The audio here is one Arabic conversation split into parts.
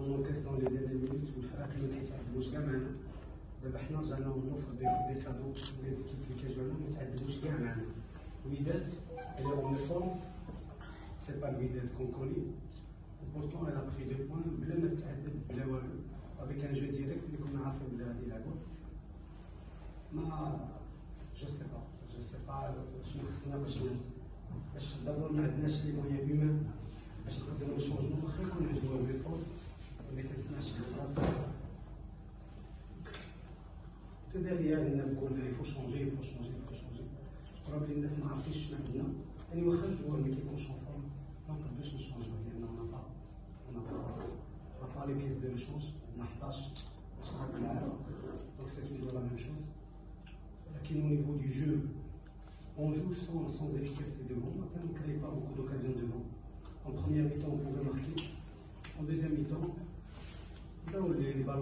اون اونكاسترون لي ديال مينوت والفرق ما كيتعذبوش كاع معنا دابا حنا رجعنا نوفر دي دي كادو لي زيكيب اللي كيجيو عندنا ما يتعذبوش كاع معنا. الوداد اللي أون فورم سي با الوداد كون كوني وبورتون elle a بلا ما تتعذب بلا والو. افيك ان جو ديريكت اللي كنا عارفين بلي غادي يلعبوا ما جو سي با جو سي با شنو خصنا باش باش دابا ما عندناش لي مويان هيومان باش نقدروا نشونجمون واخا يكون لي جوار لي فور ما كنسمعش الهضرات que derrière الناس تقول il faut changer il faut changer il faut changer. جو بلي الناس ما عارفينش شنو عندنا يعني واخا الجوار ما كيكونش اون فورم ما نقدروش نشونجيو لأن أنا با أنا با با لي بيس دو ريشونج عندنا 11 باش نلعب العالم دونك سي توجور لا ميم شوز ولكن au niveau du jeu on joue sans, sans efficacité devant, on ne crée pas beaucoup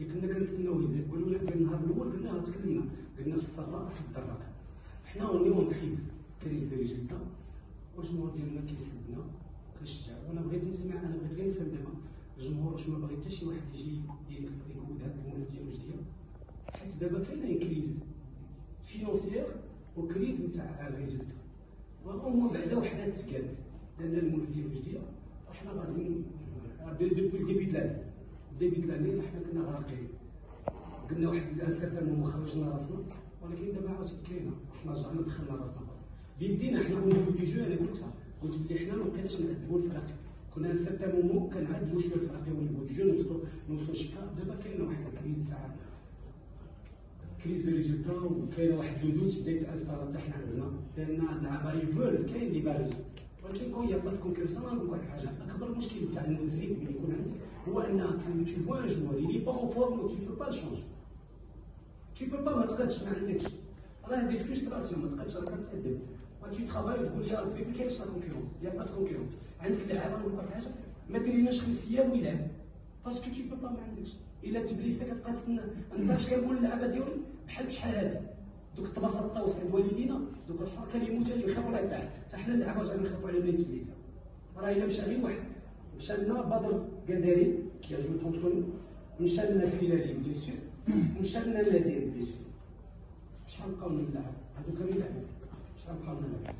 اللي كنا كنستناو يزيد قولوا لك النهار الأول قلنا تكلمنا. قلنا في السراء في الضراء حنا on est en crise. crise de résultats والجمهور ديالنا كيسبنا كيشجع وأنا بغيت نسمع أنا بغيت غير نفهم دابا. الجمهور واش ما باغي حتى شي واحد يجي يقود هذا المولودية ديال وجدة حيت دابا كاينة crise. financière و crise نتاع ال résultat. وهما بعدا وحدة تقاد. لأن المولودية ديال وجدة وحنا غاديين دوبوي الديبي دو لاني ديبي دو لاني حنا كنا غارقين قلنا واحد الآن سيرتان ما خرجنا راسنا ولكن دابا عاوتاني كاينة حنا رجعنا دخلنا راسنا. بيدينا حنا أون أنا قلتها قلت بلي حنا ما بقيناش نعذبوا الفرق. كنا سيرتان مومون كنعذبوا شوية الفرق أون نيفو دو جو نوصلوا نوصلوا شكا دابا كاينة واحد الكريز تاع كريز دو ريزولتا وكاينة واحد لودوت بدا يتانستال حتى حنا عندنا. لأن اللعابه يفول كاين اللي بارد ولكن quand y a pas concurrence نقول واحد الحاجة أكبر مشكل تاع المدرب اللي يكون عندك هو أن tu vois un joueur اللي pas en forme tu peux tu peux pas ما تقدش ما عندكش. راه des frustrations ما تقدش راك تأدب tu travailles وتقول يا ربي ما كاينش لا concurrence y a pas concurrence عندك لعابه نقول لك حاجة. ما ديريناش خمس أيام ويلعب. parce que peux pas ما عندكش. إلا تبليسه كتبقى تسنى أنت اش كنقول اللعابه ديالي؟ بحال بشحال هادي دوك الطباسه الطاوس عند والدينا دوك الحركه اللي يموت اللي يخافوا على الدار حتى حنا اللعابه جايين نخافوا على بنات تبليسه راه إلا مشى غير واحد. مشى لنا بدر قداري كي جو كونتر مشى لنا فيلالي بليسيور مشى لنا لادين بليسيور شحال بقاو من اللعب هادو كانوا يلعبوا شحال بقاو من اللعب